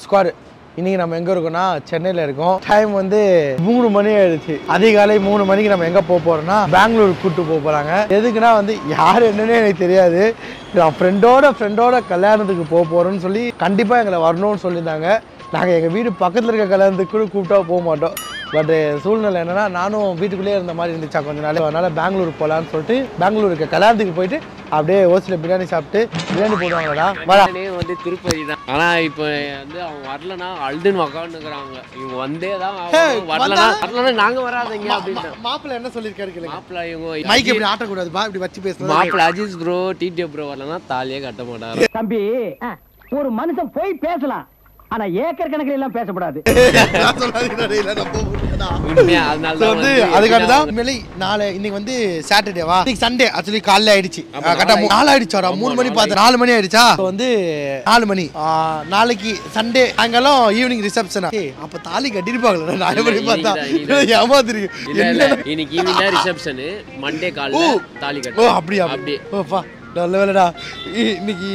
Squad இன்றைக்கி நம்ம எங்கே இருக்கோம்னா சென்னையில் இருக்கோம். டைம் வந்து மூணு மணி ஆயிடுச்சு. அதிகாலை மூணு மணிக்கு நம்ம எங்கே போக போகிறோம்னா பெங்களூர் கூப்பிட்டு போக போகிறாங்க எதுக்குன்னா வந்து யார் என்னன்னே எனக்கு தெரியாது. நான் ஃப்ரெண்டோட ஃப்ரெண்டோட கல்யாணத்துக்கு போக போகிறோன்னு சொல்லி கண்டிப்பாக எங்களை வரணும்னு சொல்லியிருந்தாங்க. நாங்கள் எங்கள் வீடு பக்கத்தில் இருக்க கல்யாணத்துக்கு கூட கூப்பிட்டா போக மாட்டோம். பட் சூழ்நிலை என்னென்னா நானும் வீட்டுக்குள்ளேயே இருந்த மாதிரி இருந்துச்சா கொஞ்ச நாள். அதனால் பெங்களூர் போகலான்னு சொல்லிட்டு பெங்களூருக்கு கல்யாணத்துக்கு போயிட்டு அப்படியே ஓசியில் பிரியாணி சாப்பிட்டு பிரியாணி போடுவாங்கடா. வரா வந்து திருப்பதி தான். ஆனா இப்போ வந்து அவங்க வரலனா அழுதுன்னு உக்காந்துக்கிறாங்க. இவங்க வந்தே தான். வரலனா வரலனா நாங்க வராதீங்க அப்படின்ட்டு. மாப்பிள்ள என்ன சொல்லியிருக்காரு கேளுங்க. மாப்பிள்ள இவங்க மைக் இப்படி ஆட்டக்கூடாதுப்பா இப்படி வச்சு பேசணும் மாப்பிள்ள அஜித் ப்ரோ டிடிஎஃப் ப்ரோ வரலனா தாலியே கட்ட மாட்டாரு. தம்பி ஒரு மனுஷன் போய் பேசலாம். ஆனா ஏக்கர் கணக்கில் எல்லாம் அதனால தான் வந்து அதுக்காக தான் நாளை இன்னைக்கு வந்து சாட்டர்டேவா இன்னைக்கு சண்டே ஆக்சுவலி காலைல ஆயிடுச்சு. கரெக்டா நாலு ஆயிடுச்சாடா? மூணு மணி பார்த்து நாலு மணி ஆயிடுச்சா? இப்போ வந்து நாலு மணி. நாளைக்கு சண்டே சாயங்காலம் ஈவினிங் ரிசப்ஷனா அப்ப தாலி கட்டிருப்பாங்களா நாலு மணி பார்த்தா. இன்னைக்கு ஏமாத்திருக்கு ஈவினிங் தான் ரிசப்ஷன் மண்டே காலைல தாலி ஓ அப்படியா? அப்படியே. ஓப்பா நல்ல வேலைடா. இன்னைக்கு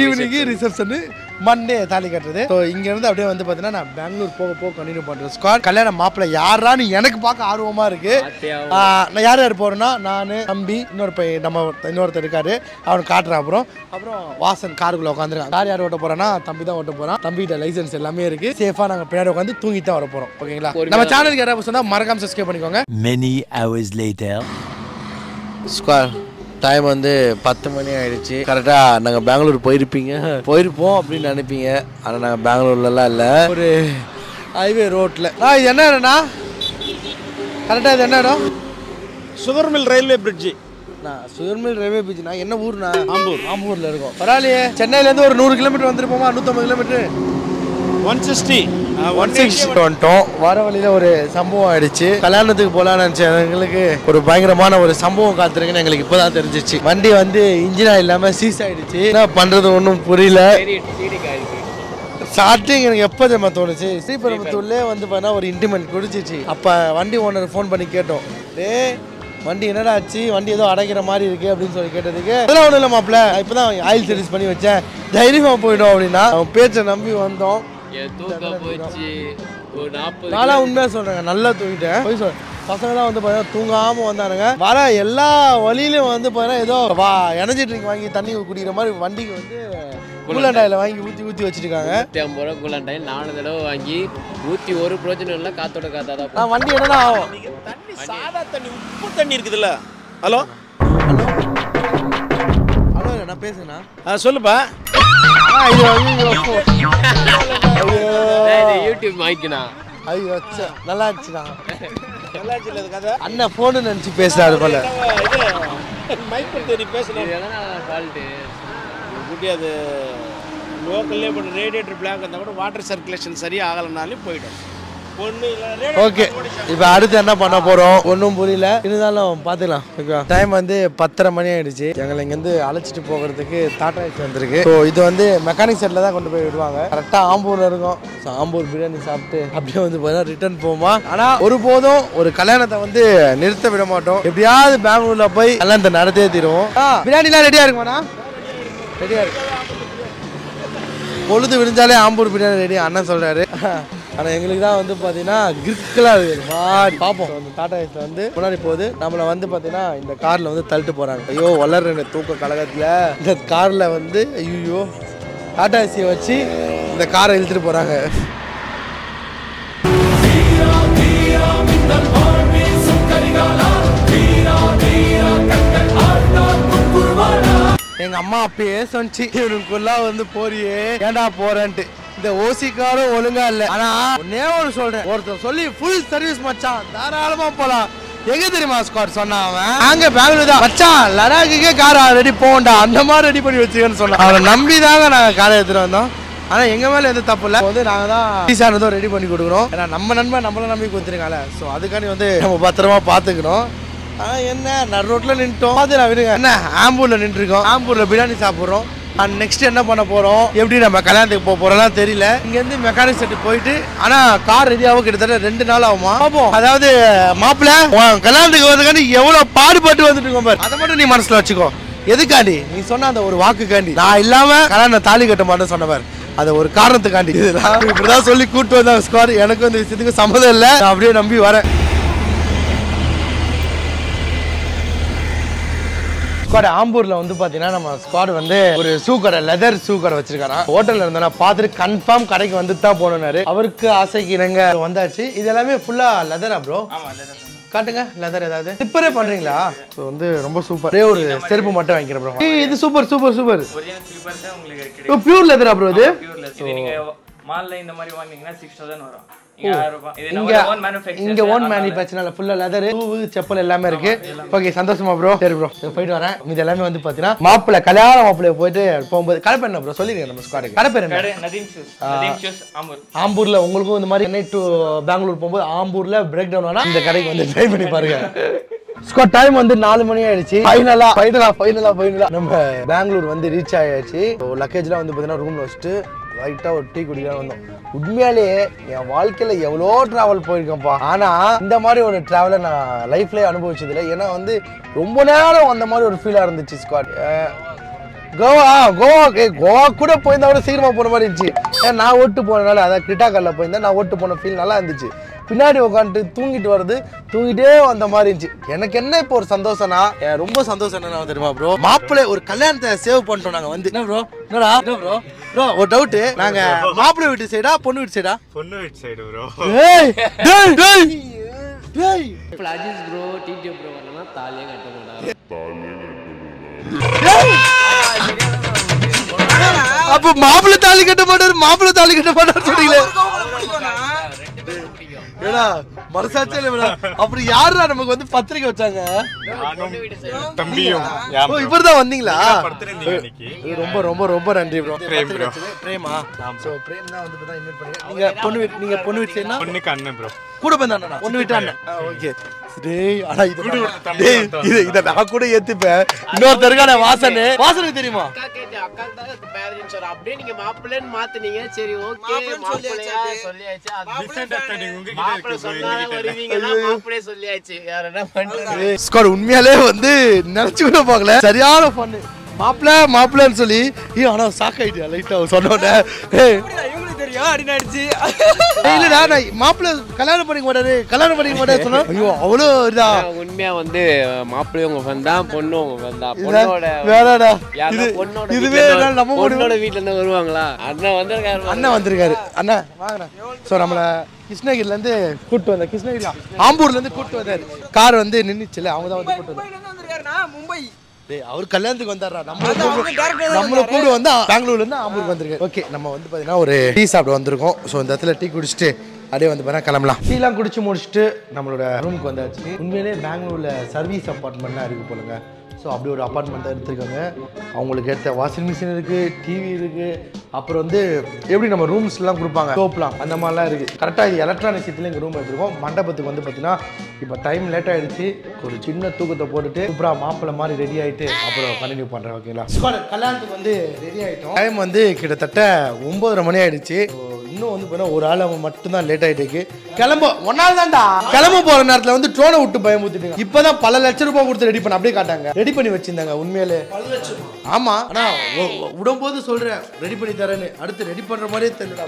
ஈவினிங்கு ரிசப்ஷனு மண்டே தாலி கட்டுறது. ஸோ இங்கேருந்து அப்படியே வந்து பார்த்தீங்கன்னா நான் பெங்களூர் போக போக கண்டினியூ பண்ணுறேன் ஸ்குவாட் கல்யாண மாப்பிள்ளை யாரான்னு எனக்கு பார்க்க ஆர்வமாக இருக்கு. ஆசையாவும். ஆ, நான் யார் யார் போகிறேன்னா நான் தம்பி இன்னொரு பையன் நம்ம இன்னொருத்தர் இருக்காரு. அவனுக்கு காட்டுறேன் அப்புறம் அப்புறம் வாசன் காருக்குள்ள உட்காந்துருக்கான் கார் யார் ஓட்ட போறான்னா தம்பி தான் ஓட்ட போறான். தம்பிகிட்ட லைசன்ஸ் எல்லாமே இருக்கு. சேஃபாக நாங்கள் பின்னாடி உட்காந்து தூங்கிட்டு தான் வர போகிறோம் ஓகேங்களா நம்ம சேனலுக்கு யாராவது சொன்னால் மறக்காம சப்ஸ்கிரைப் பண்ணிக்கோங்க. Many hours later. Square time வந்து பத்து மணி ஆயிடுச்சு. கரெக்டாக நாங்கள் பெங்களூர் போயிருப்பீங்க. போயிருப்போம் அப்படின்னு நினைப்பீங்க. ஆனால் நாங்கள் பெங்களூர்லலாம் இல்லை. ஒரு ஹைவே ரோட்டில் ஆ இது என்ன இடம்ண்ணா? கரெக்டாக இது என்ன இடம்? சுகர் மில் ரயில்வே பிரிட்ஜி சுயர்மில் ரயில்வே நான் என்ன ஊர்ண்ணா? ஆம்பூர். ஆம்பூரில் இருக்கோம். பரவாயில்லையே. சென்னையிலேருந்து ஒரு நூறு கிலோமீட்டர் வந்துருப்போமா? நூற்றம்பது kilometre one sixty one sixty வந்துட்டோம். வர வழியில ஒரு சம்பவம் ஆயிடுச்சு. கல்யாணத்துக்கு போலாம்னு நினைச்சேன். எங்களுக்கு ஒரு பயங்கரமான ஒரு சம்பவம் காத்திருக்குன்னு எங்களுக்கு இப்பதான் தெரிஞ்சிச்சு. வண்டி வந்து இன்ஜினா இல்லாம சீஸ் ஆயிடுச்சு. என்ன பண்றது? ஒன்றும் புரியல. ஸ்டார்டிங் எனக்கு எப்போ தெரியுமா தோணுச்சு? ஸ்ரீபெரும்புத்தூர்லேயே வந்து பார்த்தா ஒரு இன்டிமெண்ட் குடிச்சிச்சு. அப்போ வண்டி ஓனர் ஃபோன் பண்ணி கேட்டோம். டேய் வண்டி என்னடா ஆச்சு? வண்டி ஏதோ அடைக்கிற மாதிரி இருக்கு அப்படின்னு சொல்லி கேட்டதுக்கு அதெல்லாம் ஒன்றும் இல்லை மாப்பிள்ள. இப்போ தான் ஆயில் சர்வீஸ் பண்ணி வச்சேன். தைரியமாக போயிடும் அப்படின்னா அவன் பேச்சை நம்பி வந்தோம். என் தூக்கம் போச்சு. ஒரு நாற்பது உண்மையாக சொல்கிறேங்க நல்லா தூங்கிட்டேன் போய் சொல். பசங்க தான் வந்து பார்த்தீங்கன்னா தூங்காமல் வந்தானுங்க. வர எல்லா வழியிலும் வந்து பார்த்தீங்கன்னா ஏதோ வா எனர்ஜி ட்ரிங்க் வாங்கி தண்ணி குடிக்கிற மாதிரி வண்டிக்கு வந்து கூலண்ட் ஆயில் வாங்கி ஊற்றி ஊற்றி வச்சிருக்காங்க. ஐம்பது ரூபா நாலு தடவை வாங்கி ஊற்றி ஒரு பிரோஜனம் இல்லை காத்தோட காத்தா தான் நான் வண்டி என்னடா ஆகும்? தண்ணி சாதா தண்ணி உப்பு தண்ணி இருக்குதுல்ல? ஹலோ? ஹலோ? நான் பேசுங்கண்ணா ஆ சொல்லுப்பா. யூடியூப் வாங்கிக்கணா. ஐயோ அச்சா. நல்லா இருந்துச்சுண்ணா நல்லா இல்லை கதை? அண்ணன் ஃபோனு நினச்சி பேசுறாரு போல. இது மைக் தேடி எதனா ஃபால்ட்டு குட்டி அது லோக்கல்லே இப்போ ரேடியேட்டர் பிளாக் இருந்தால் கூட வாட்டர் சர்க்குலேஷன் சரியாக ஆகலைனாலும் போயிடும். ஓகே இப்போ அடுத்து என்ன பண்ண போறோம்? ஒன்றும் புரியல. இருந்தாலும் பார்த்துக்கலாம் ஓகே டைம் வந்து பத்தரை மணி ஆயிடுச்சு. எங்களை இங்கேருந்து அழைச்சிட்டு போகிறதுக்கு டாடா ஏசி வந்திருக்கு. ஸோ இது வந்து மெக்கானிக் செட்டில் தான் கொண்டு போய் விடுவாங்க. கரெக்டாக ஆம்பூரில் இருக்கும். ஸோ ஆம்பூர் பிரியாணி சாப்பிட்டு அப்படியே வந்து பார்த்தீங்கன்னா ரிட்டர்ன் போமா ஆனால் ஒருபோதும் ஒரு கல்யாணத்தை வந்து நிறுத்த விட மாட்டோம். எப்படியாவது பெங்களூர்ல போய் கல்யாணத்தை நடத்தே தீருவோம். ஆ, பிரியாணிலாம் ரெடியாக இருக்குமாண்ணா? ரெடியாக இருக்கு. பொழுது விடிஞ்சாலே ஆம்பூர் பிரியாணி ரெடி அண்ணன் சொல்றாரு. ஆனால் எங்களுக்கு தான் வந்து பார்த்தீங்கன்னா கிரிக்கலாக இருக்குது மாதிரி பார்ப்போம் அந்த டாடா ஏஸில் வந்து முன்னாடி போகுது நம்மளை வந்து பார்த்தீங்கன்னா இந்த காரில் வந்து தள்ளிட்டு போகிறாங்க ஐயோ வளர்ற தூக்க கழகத்தில். இந்த காரில் வந்து ஐயோ டாடா ஏசியை வச்சு இந்த காரை இழுத்துட்டு போகிறாங்க எங்க அம்மா அப்பயே சொன்னிச்சு இவனுக்குள்ள வந்து போறியே ஏன்டா போறேன்ட்டு. இந்த ஓசிக்காரும் ஒழுங்கா இல்ல. ஆனா ஒன்னே ஒரு சொல்றேன். ஒருத்தர் சொல்லி ஃபுல் சர்வீஸ் மச்சான். தாராளமா போலாம். எங்க தெரியுமா ஸ்குவாட் சொன்னான் அவன்? அங்க பெங்களூர் தான். மச்சான் லடாக்குக்கே கார் ரெடி போகண்டா அந்த மாதிரி ரெடி பண்ணி வச்சுக்கன்னு சொன்னான். அவனை நம்பி தாங்க நாங்க காரை எடுத்துட்டு வந்தோம். ஆனா எங்க மேல எந்த தப்பு இல்ல. வந்து நாங்க தான் ஈசானதும் ரெடி பண்ணி கொடுக்குறோம். ஏன்னா நம்ம நண்பன் நம்மள நம்பி கொடுத்துருக்காங்க ஸோ அதுக்காண்டி வந்து நம்ம பத்திரமா பாத்துக்கணும். ஆ என்ன? நடு ரோட்ல நின்ட்டோம் அது நான் விடுங்க. என்ன? ஆம்பூர்ல நின்றுருக்கோம். ஆம்பூர்ல பிரியாணி சாப்பிட்றோம். அண்ட் நெக்ஸ்ட் என்ன பண்ண போறோம்? எப்படி நம்ம கல்யாணத்துக்கு போக போறோம்லாம் தெரியல. இங்க இருந்து மெக்கானிக் செட் போயிட்டு ஆனா கார் ரெடியாகவும் கிட்டத்தட்ட ரெண்டு நாள் ஆகுமா? பார்ப்போம் அதாவது மாப்பிள்ள கல்யாணத்துக்கு வரதுக்காண்டி எவ்வளவு பாடுபட்டு வந்துட்டு இருக்கோம் பாரு. அதை மட்டும் நீ மனசுல வச்சுக்கோ. எதுக்காண்டி? நீ சொன்ன அந்த ஒரு வாக்குக்காண்டி. நான் இல்லாம கல்யாணம் தாலி கட்ட மாட்டேன்னு சொன்னவர் அது ஒரு காரணத்துக்காண்டி. இதெல்லாம் இப்படிதான் சொல்லி கூட்டு வந்தாங்க ஸ்குவாட் எனக்கு இந்த விஷயத்துக்கு சம்மதம் இல்லை. நான் அப்படியே நம்பி வரேன். ஸ்குவாட் ஆம்பூர்ல வந்து பாத்தீங்கன்னா நம்ம ஸ்குவாட் வந்து ஒரு ஷூ கடை லெதர் ஷூ கடை வச்சிருக்காராம். ஹோட்டல்ல இருந்தா பார்த்துட்டு கன்ஃபார்ம் கடைக்கு வந்து தான் போனாரு அவருக்கு ஆசைக்கு இணங்க வந்தாச்சு. இது எல்லாமே ஃபுல்லா லெதரா ப்ரோ காட்டுங்க லெதர் ஏதாவது. ஸ்லிப்பரே பண்றீங்களா? ஸோ வந்து ரொம்ப சூப்பர் ஒரே ஒரு செருப்பு மட்டும் வாங்கிக்கிறேன் ப்ரோ இது சூப்பர் சூப்பர் சூப்பர் பியூர் லெதரா ப்ரோ இது பியூர்ல இது? நீங்க மால்ல இந்த மாதிரி வாங்குனீங்கன்னா சிக்ஸ் தௌசண்ட் வரும். இங்க ஓன் மேனுஃபேக்சர் மேனுஃபேக்சர் ஃபுல்லா லெதர் செப்பல் எல்லாமே இருக்கு. ஓகே சந்தோஷமா ப்ரோ சரி ப்ரோ போயிட்டு வரேன். இது எல்லாமே வந்து பாத்தீங்கன்னா மாப்பிள்ளை கல்யாண மாப்பிள்ளை போயிட்டு போகும்போது கடை பேர் ப்ரோ சொல்லிருங்க நம்ம ஸ்குவாடுக்கு கடை பேர் என்ன? ஆம்பூர்ல உங்களுக்கும் இந்த மாதிரி சென்னை டு பெங்களூர் போகும்போது ஆம்பூர்ல பிரேக் டவுன் ஆனா இந்த கடைக்கு வந்து ட்ரை பண்ணி பாருங்க. ஸ்கோர் டைம் வந்து நாலு மணி ஆயிடுச்சு. ஃபைனலா ஃபைனலா ஃபைனலா ஃபைனலா நம்ம பெங்களூர் வந்து ரீச் ஆயாச்சு. லக்கேஜ்லாம் வந்து பார்த்தீங்கன்னா ரூம்ல வச்சுட்டு லைட்டாக ஒரு டீ குடிக்கலாம் வந்தோம். உண்மையாலேயே என் வாழ்க்கையில் எவ்வளோ ட்ராவல் போயிருக்கேன்ப்பா. ஆனால் இந்த மாதிரி ஒரு ட்ராவலை நான் லைஃப்லேயே அனுபவிச்சதில்லை. ஏன்னா வந்து ரொம்ப நேரம் அந்த மாதிரி ஒரு ஃபீலாக இருந்துச்சு ஸ்குவாட் கோவா கோவா கோவா கூட போயிருந்தா கூட சீக்கிரமா போன மாதிரி இருந்துச்சு. ஏன் நான் ஓட்டு போனனால அதான் கிட்டாக்கல்ல போயிருந்தேன். நான் ஓட்டு போன ஃபீல் நல்லா இருந்துச்சு. பின்னாடி உட்காந்துட்டு தூங்கிட்டு வருது தூங்கிட்டே வந்த மாதிரி இருந்துச்சு. எனக்கு என்ன இப்போ ஒரு சந்தோஷம்னா ரொம்ப சந்தோஷம் என்ன தெரியுமா ப்ரோ மாப்பிள்ளை ஒரு கல்யாணத்தை சேவ் பண்ணிட்டோம் நாங்க வந்து. என்ன ப்ரோ என்னடா? என்ன ப்ரோ ப்ரோ ஒரு டவுட் நாங்க மாப்பிள்ளை வீட்டு சைடா பொண்ணு வீட்டு சைடா பொண்ணு வீட்டு சைடு ப்ரோ ஏய் டேய் டேய். டேய். அஜிஸ் ப்ரோ டிடிஓ ப்ரோ வரலாம் தாலியே கட்ட மாட்டாங்க அப்ப மாப்பிள்ளை தாலி கட்ட மாட்டாரு மாப்பிள்ளை தாலி கட்ட மாட்டாரு சொன்னீங்களே ஏடா மனசாட்சியே இல்ல அப்புறம் யாருடா நமக்கு வந்து பத்திரிக்கை வச்சாங்க? தம்பியும் ஓ இவர்தான் வந்தீங்களா? ரொம்ப ரொம்ப ரொம்ப நன்றி ப்ரோ பிரேம் bro. பிரேமா. சோ பிரேம் தான் வந்து தான் இன்வைட் பண்ணீங்க நீங்க பொண்ணு வீட்டு நீங்க பொண்ணு சைடுனா பொண்ணுக்கு அண்ணன் ப்ரோ கூட பிறந்த அண்ணனா? பொண்ணு வீட்டு அண்ணன். ஓகே டேய் ஆனா இது டேய். இது இத நான் கூட ஏத்துப்பேன். இன்னொருத்தருக்கான வாசன் வாசனுக்கு தெரியுமா? அக்கா கேட்டு அக்கா தான் மேரேஜ் சார் அப்படியே நீங்க மாப்பிள்ளைன்னு மாத்துனீங்க. சரி ஓகே. மாப்பிள்ளையா சொல்லியாச்சு அது. மாப்பிள்ளை சொன்னா வருவீங்கன்னா மாப்பிள்ளையே சொல்லியாச்சு. வேற என்ன பண்றது? ஸ்குவாட் உண்மையாலே வந்து நினைச்சு கூட பார்க்கல. சரியான பண்ணு மாப்பிள்ள மாப்பிள்ளன்னு சொல்லி ஏய் ஆனா சாக் ஆயிட்டியா லைட்டா சொன்னோட ஏய் ஏய், இல்லடா நான் மாப்பிள்ள கல்யாணம் பண்ணிக்க மாட்டாரு. கல்யாணம் பண்ணிக்க மாட்டாரு சொன்னா ஐயோ அவ்வளோ இதா? உண்மையா வந்து மாப்பிள்ளையும் உங்க ஃபன் தான் பொண்ணும் உங்க ஃபன் தான். பொண்ணோட யாருன்னா இது பொண்ணோட இதுவே முடியும் பொண்ணோட வீட்ல இருந்து வருவாங்களா? அண்ணன் வந்திருக்காரு. அண்ணன் வந்திருக்காரு. அண்ணா வாங்கண்ணா. ஸோ நம்மள கிருஷ்ணகிரில இருந்து கூட்டு வந்த கிருஷ்ணகிரில ஆம்பூர்ல இருந்து கூட்டு வந்தாரு. கார் வந்து நின்னுச்சுல அவங்க தான் வந்து கூட்டு வந்தாரு. டேய் அவர் கல்யாணத்துக்கு வந்தாரா நம்ம நம்மள கூட வந்து பெங்களூர்ல இருந்து ஆம்பூருக்கு வந்திருக்காரு ஓகே நம்ம வந்து பாத்தீங்கன்னா ஒரு டீ சாப்பிட வந்திருக்கோம். ஸோ இந்த இடத்துல டீ குடிச்சிட்டு அப்படியே வந்து பார்த்தா கிளம்பலாம். டீலாம் குடிச்சு முடிச்சுட்டு நம்மளோட ரூமுக்கு வந்தாச்சு. உண்மையிலேயே பெங்களூர்ல சர்வீஸ் அப்பார்ட்மெண்ட்லாம் இருக்கு போலுங்க. ஸோ அப்படி ஒரு அப்பார்ட்மெண்ட் தான் எடுத்திருக்காங்க. அவங்களுக்கு ஏற்ற வாஷிங் மிஷின் இருக்கு டிவி இருக்கு. அப்புறம் வந்து எப்படி நம்ம ரூம்ஸ்லாம் கொடுப்பாங்க? சோப்லாம் அந்த மாதிரிலாம் இருக்கு. கரெக்டாக இது எலக்ட்ரானிக் சிட்டில எங்கள் ரூம் எடுத்திருக்கோம். மண்டபத்துக்கு வந்து பார்த்தீங்கன்னா இப்போ டைம் லேட் ஆயிடுச்சு. ஒரு சின்ன தூக்கத்தை போட்டுட்டு சூப்பராக மாப்பிள்ளை மாதிரி ரெடி ஆயிட்டு அப்புறம் கண்டினியூ பண்ணுறேன் ஓகேங்களா கல்யாணத்துக்கு வந்து ரெடி ஆயிட்டோம். டைம் வந்து கிட்டத்தட்ட ஒன்பதரை மணி ஆயிடுச்சு. So, இன்னும் வந்து பார்த்தீங்கன்னா ஒரு ஆள் அவன் மட்டும்தான் லேட் ஆயிட்டு இருக்கு கிளம்ப ஒன்னால் தான்டா. கிளம்ப போற நேரத்துல வந்து ட்ரோனை விட்டு பயமுறுத்திட்டு இப்பதான் பல லட்சம் ரூபாய் கொடுத்து ரெடி பண்ண அப்படியே காட்டாங்க. ரெடி பண்ணி வச்சிருந்தாங்க உண்மையிலே. ஆமா. ஆனா விடும்போது சொல்றேன். ரெடி பண்ணி தரேன்னு. அடுத்து ரெடி பண்ற மாதிரியே தெரியல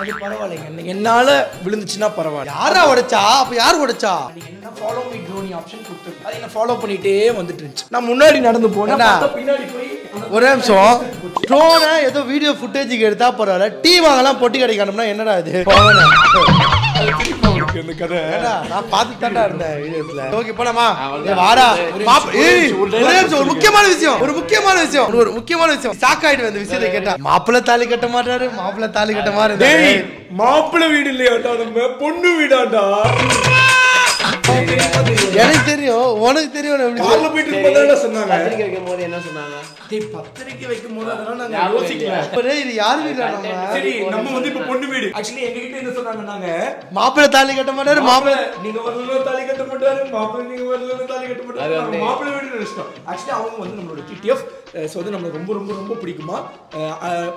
அது பரவாயில்லைங்க. என்னால விழுந்துச்சுன்னா பரவாயில்ல. யாரா உடைச்சா? அப்ப யார் உடைச்சா? என்ன ஃபாலோ மீ ட்ரோனி ஆப்ஷன் கொடுத்துருக்கு அதை என்ன ஃபாலோ பண்ணிட்டே வந்துட்டு இருந்துச்சு. நான் முன்னாடி நடந்து போனேன் பின்னாடி போய் ஒரே நிமிஷம். ட்ரோனை ஏதோ வீடியோ ஃபுட்டேஜுக்கு எடுத்தா பரவாயில்ல. டீ வாங்கலாம் பொட்டி கிடைக்கணும்னா என்னடா இது? போவேனே. அந்த கதை ஏண்டா, நான் பார்த்து தான்டா இருந்தேன் வீடியோஸ்ல ஓகே போலாமா அவ்வளவுதான். ஏய், வாடா ஒரு முக்கியமான விஷயம் ஒரு முக்கியமான விஷயம் ஒரு- முக்கியமான விஷயம். ஷாக் ஆயிட்டு இந்த விஷயத்தை கேட்டா. மாப்பிள்ளை தாலி கட்ட மாட்டாரு மாப்பிள்ளை தாலி கட்ட மாதிரி. மாப்பிள்ளை வீடு இல்லையாடா நம்ம? பொண்ணு வீடாடா எனக்கு தெரியும் உனக்கு தெரியும் போயிட்டு சொன்னாங்க? என்ன சொன்னாங்க? டேய் பத்திரிக்கை வைக்கும் போது அதெல்லாம் நாங்க யோசிக்கல. இது யார் வீடா நம்ம சரி நம்ம வந்து இப்ப பொண்ணு வீடு. ஆக்சுவலி எங்க கிட்ட என்ன சொன்னாங்க நாங்க? மாப்பிள்ளை தாலி கட்ட மாட்டாரு மாப்பிள்ளை மாப்பிள்ளை நீங்க வரலாம் தாலி கட்ட மாட்டாரு மாப்பிள்ளை நீங்க வரலாம் தாலி கட்ட மாட்டாரு. மாப்பிள்ளை வீடு நினைச்சிட்டோம் ஆக்சுவலி அவங்க வந்து நம்மளோட டிடிஎஃப் ஸோ வந்து நம்மளுக்கு ரொம்ப ரொம்ப ரொம்ப பிடிக்குமா?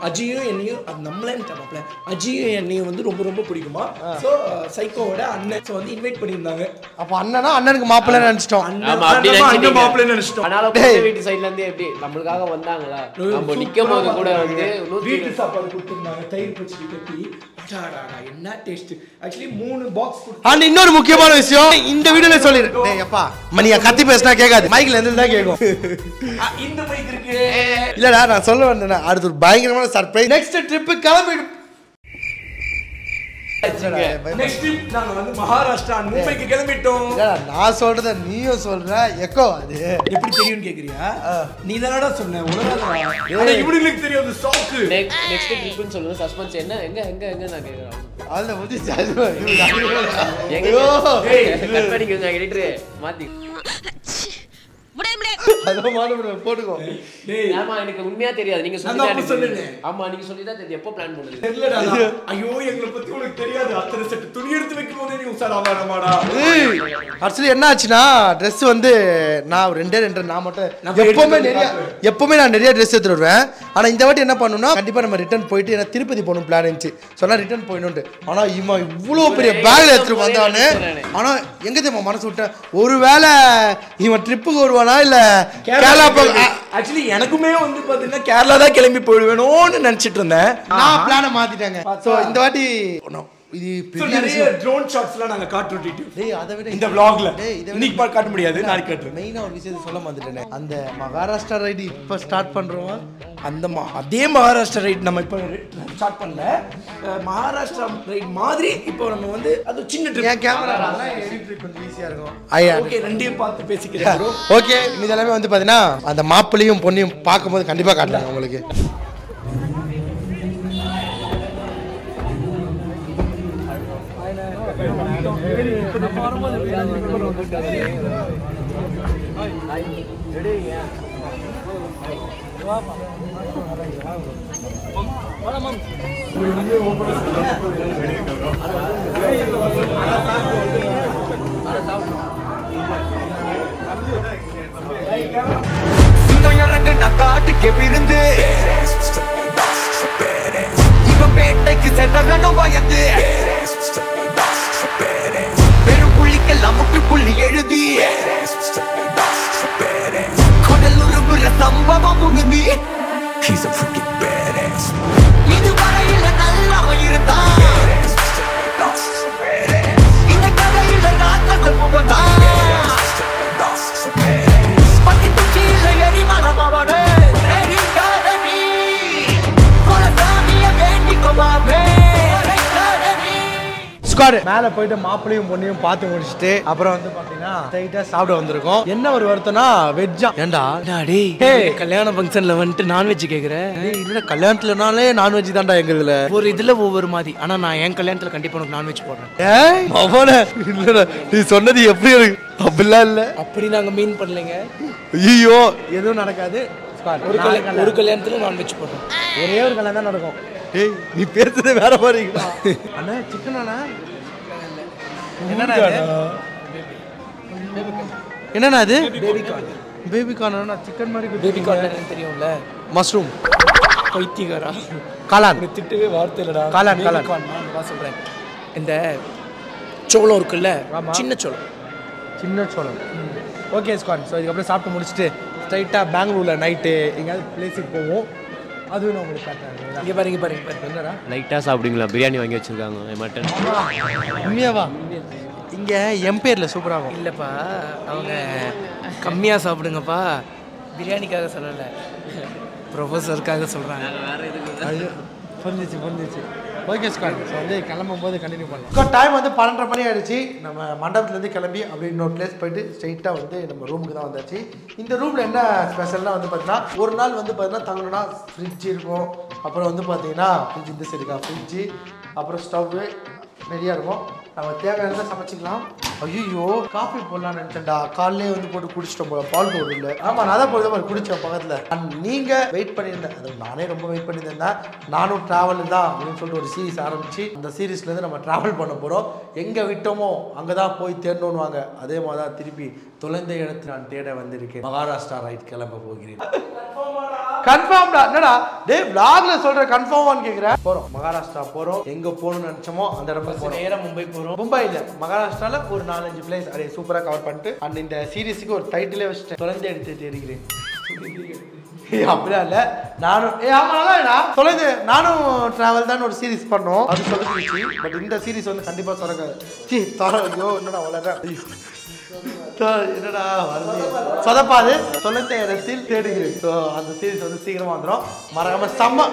அஜியும் என்னையும் அது நம்மளே மாப்பிள்ள. அஜியும் என்னையும் வந்து ரொம்ப ரொம்ப பிடிக்குமா? ஸோ சைக்கோவோட அண்ணன் ஸோ வந்து இன்வைட் பண்ணியிருந்தாங்க. அப்ப அண்ணனா அண்ணனுக்கு மாப்பிள்ளை நினைச்சிட்டோம். அண்ணன். மாப்பிள்ளைன்னு நினைச்சிட்டோம். வீட்டு சைடுல இருந்து எப்படி? நம்மளுக்காக வந்தாங்களா? நம்ம நிக்கும் போது கூட வந்து வீட்டு சாப்பாடு கொடுத்துருந்தாங்க தயிர் பச்சடி கட்டி. அடாடாடா, என்ன டேஸ்ட் ஆக்சுவலி மூணு பாக்ஸ் அண்ட் இன்னொரு முக்கியமான விஷயம். இந்த வீடியோல சொல்லிடு டேய் எப்பா மணியா கத்தி பேசினா கேட்காது. மைக்ல இருந்து தான் கேட்கும். இந்த மைக் இருக்கு. இல்லடா நான் சொல்ல வந்தேன் அடுத்து ஒரு பயங்கரமான சர்ப்ரைஸ் நெக்ஸ்ட் ட்ரிப் கிளம்பி நெக்ஸ்ட் ட்ரிப் நாங்க வந்து மகாராஷ்டிரா மும்பைக்கு கிளம்பிட்டோம். நான் சொல்றத நீயும் சொல்ற? எக்கோ அது. எப்படி தெரியும்னு கேக்குறியா? நீ தானடா சொன்ன இவனுங்களுக்கு தெரியும் அது சாக்கு நெக்ஸ்ட் ட்ரிப்னு சொல்லுங்க சஸ்பென்ஸ் என்ன எங்க எங்க எங்க நான் கேக்குறேன்? அதுல எடிட்டர் மாத்தி. அதான் போட்டுக்கோ. ஆமா எனக்கு உண்மையா தெரியாது. நீங்க நான் தான் அப்ப சொல்லி சொன்னேனே. ஆமா நீங்க சொல்லி தான் தெரியும் எப்போ பிளான் பண்ணுது தெரியலடா நான். ஐயோ எங்களை பத்தி உனக்கு தெரியாது. அத்தனை செட்டு துணி எடுத்து வைக்கும் போதே நீ உசாரா வேணாமாடா ஆக்சுவலி என்ன ஆச்சுன்னா ட்ரெஸ் வந்து நான் ரெண்டே ரெண்டு நான் மட்டும் எப்பவுமே நிறைய எப்பவுமே நான் நிறைய ட்ரெஸ் எடுத்துட்டு வருவேன். ஆனா இந்த வாட்டி என்ன பண்ணணும்னா கண்டிப்பா நம்ம ரிட்டர்ன் போயிட்டு ஏன்னா திருப்பதி போகணும் பிளான் இருந்துச்சு. சொன்னா ரிட்டர்ன் போயிடணும்ட்டு ஆனா இவன் இவ்வளோ பெரிய பேக்ல எடுத்துட்டு வந்தானு. ஆனா எங்க தெரியுமா மனசு விட்டேன். ஒருவேளை இவன் ட்ரிப்புக்கு வருவானா இல்ல கேரளா ஆக்சுவலி எனக்குமே வந்து பாத்தீங்கன்னா கேரளா தான் கிளம்பி போயிடுவேணும்னு நினைச்சிட்டு இருந்தேன். நான் பிளானை மாத்திட்டேங்க. சோ இந்த வாட்டி இது பெரிய நிறைய. ட்ரோன் ஷாட்ஸ்லாம் நாங்க காட்டுறோம் டேய் அதை விட இந்த vlogல. டேய், இதை விட- இன்னைக்கு காட்ட முடியாது நாளைக்கு காட்டுறேன். மெயினா ஒரு விஷயத்தை சொல்ல மாட்டேனே அந்த மகாராஷ்டிரா ரைடு இப்ப ஸ்டார்ட் பண்றோம்? அந்த மா அதே மகாராஷ்டிரா ரைட் நம்ம இப்போ ஸ்டார்ட் பண்ணல. மகாராஷ்டிரா ரைட் மாதிரி இப்போ நம்ம வந்து அது சின்ன என் ட்ரிப் கேமரா எடிட் கொஞ்சம் ஈஸியா இருக்கும். ஐயா ஓகே ரெண்டையும் பார்த்து பேசிக்கிறேன் bro. ஓகே இது எல்லாமே வந்து பாத்தீங்கன்னா அந்த மாப்பிளையும் பொண்ணையும் பார்க்கும்போது கண்டிப்பா காட்டுறாங்க உங்களுக்கு. காட்டுக்கு விருந்து இவன் பேட்டைக்கு சென்றவனும் பயந்து புள்ளி எழுதி குடல் சம்பவம் உகுதி He's a freaking badass. இதுவரையில இருந்தான். ஸ்குவாட் மேல போயிட்டு மாப்பிளையும் பொண்ணையும் பார்த்து முடிச்சுட்டு அப்புறம் வந்து பாத்தீங்கன்னா ஸ்ட்ரைட்டா சாப்பிட வந்திருக்கோம். என்ன ஒரு வருத்தம்னா வெஜ்ஜா ஏண்டா? டேய் ஹே. கல்யாண ஃபங்க்ஷன்ல வந்துட்டு நான்வெஜ் கேக்குறேன் டேய், இல்ல கல்யாணத்துலனாலே நான்வெஜ் தான்டா எங்க இதுல ஒரு இதுல ஒவ்வொரு மாதிரி. ஆனா நான் என் கல்யாணத்துல கண்டிப்பா உனக்கு நான்வெஜ் போடுறேன். ஏய் அவன. இல்லடா நீ சொன்னது எப்படி இருக்கு அப்படிலாம் இல்ல. அப்படி நாங்க மீன் பண்ணலைங்க. ஐயோ எதுவும் நடக்காது. ஒரு கல்யாணத்துல. நான்வெஜ் போடுறோம். ஒரே ஒரு கல்யாணம் தான் நடக்கும். ஏய் நீ பேசுறது வேற மாதிரி. அண்ணா சிக்கன் அண்ணா என்னடா இது? என்னண்ணா இது? Baby corn baby corn chicken மாதிரி பேபி கார்ன் தெரியும்ல? மஷ்ரூம். பைத்தியகாரா காளான். திட்டவே வார்த்தை இல்லடா. காளான், காளான். தான் சொல்றேன். இந்த சோளம் இருக்குல்ல ஆமா. சின்ன சோளம். சின்ன சோளம். Okay scan. ஸோ இதுக்கப்புறம் சாப்பிட்டு முடிச்சுட்டு ஸ்ட்ரைட்டாக பெங்களூரில் நைட்டு எங்கேயாவது பிளேஸுக்கு போவோம். அதுவும் நான் உங்களுக்கு காட்டுறேன். இங்க பாருங்க பாருங்க. பாருங்க. என்னடா? லைட்டா சாப்பிடுங்களா பிரியாணி வாங்கி வச்சிருக்காங்க மட்டன் உண்மையாவா? இங்கே என் பேரில் சூப்பராகும். இல்லப்பா அவங்க கம்மியா சாப்பிடுங்கப்பா. பிரியாணிக்காக சொல்லல. ப்ரொஃபஸருக்காக சொல்றாங்க. ஐயோ புரிஞ்சிச்சு புரிஞ்சிச்சு. ஓகே ஸ்கார் ஸோ வந்து கிளம்பும் போது கண்டினியூ பண்ணலாம் டைம் வந்து பன்னெண்டரை மணி ஆயிடுச்சு. நம்ம மண்டபத்துலேருந்து கிளம்பி அப்படி இன்னொரு பிளேஸ் போயிட்டு ஸ்ட்ரெயிட்டாக வந்து நம்ம ரூமுக்கு தான் வந்தாச்சு. இந்த ரூமில் என்ன ஸ்பெஷல்னா வந்து பார்த்தீங்கன்னா ஒரு நாள் வந்து பார்த்தீங்கன்னா தங்கணும்னா ஃப்ரிட்ஜ் இருக்கும். அப்புறம் வந்து பார்த்தீங்கன்னா ஃப்ரிட்ஜ் இந்த சைடு ஃப்ரிட்ஜு அப்புறம் ஸ்டவ்வு நிறையா இருக்கும் நம்ம தேவையானதை சமைச்சிக்கலாம். ஐயோ காஃபி போடலாம்னு நினச்சேன்டா. காலையிலே வந்து போட்டு குடிச்சிட்டோம் போல. பால் பவுடர் இல்லை ஆமாம் நான் தான் போய் மாதிரி குடித்தேன் பக்கத்தில். அண்ட் நீங்கள் வெயிட் பண்ணியிருந்தேன் அது நானே ரொம்ப வெயிட் பண்ணியிருந்தேன். நானும் ட்ராவல் தான் அப்படின்னு சொல்லிட்டு ஒரு சீரிஸ் ஆரம்பிச்சு அந்த சீரீஸ்லேருந்து நம்ம ட்ராவல் பண்ண போகிறோம் எங்கே விட்டோமோ அங்கே தான் போய் தேடணும்னுவாங்க. அதே மாதிரி தான் திருப்பி தொலைந்த இடத்து நான் தேட வந்திருக்கேன். மகாராஷ்டிரா ரைட் கிளம்ப போகிறேன். கன்ஃபார்ம்டா என்னடா? டேய் vlogல சொல்ற கன்ஃபார்மான்னு கேக்குறேன் போறோம். மகாராஷ்டிரா போறோம். எங்க போகணும்னு நினைச்சோமோ அந்த இடத்துக்கு போறோம். நேரா மும்பை போறோம். மும்பை இல்ல மகாராஷ்டிரால ஒரு நாலஞ்சு பிளேஸ் அப்படியே சூப்பரா கவர் பண்ணிட்டு அண்ட் இந்த சீரிஸுக்கு ஒரு டைட்டிலே வச்சுட்டேன். தொலைந்து எடுத்து தெரிகிறேன் ஏய், அப்படிலாம் இல்ல. நானும் ஏ ஆமா நல்லா தொலைந்து நானும் டிராவல் தான் ஒரு சீரிஸ் பண்ணோம். அது சொல்லிருச்சு பட் இந்த சீரிஸ் வந்து கண்டிப்பா தொடங்காது. சி தர ஐயோ என்னடா வளர என்னடா வருது? சொதப்பாது தொலைந்த இடத்தில் தேடுகிறேன். ஸோ அந்த சீரிஸ் வந்து சீக்கிரமாக வந்துடும் மறக்காம செம்ம.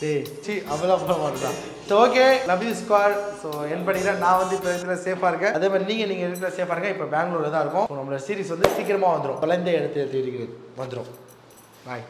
டேய் சி அவ்வளோ போட மாட்டேன் so okay love you squad so என் பண்ணிக்கிறேன். நான் வந்து இப்போ இருக்கிற சேஃபாக இருக்கேன். அதே மாதிரி நீங்கள் நீங்கள் இருக்கிற சேஃபாக இருக்கேன். இப்போ பெங்களூரில் தான் இருக்கும். நம்மளோட சீரிஸ் வந்து சீக்கிரமாக வந்துடும் குழந்தை இடத்துல தேடுகிறேன். வந்துடும் பாய்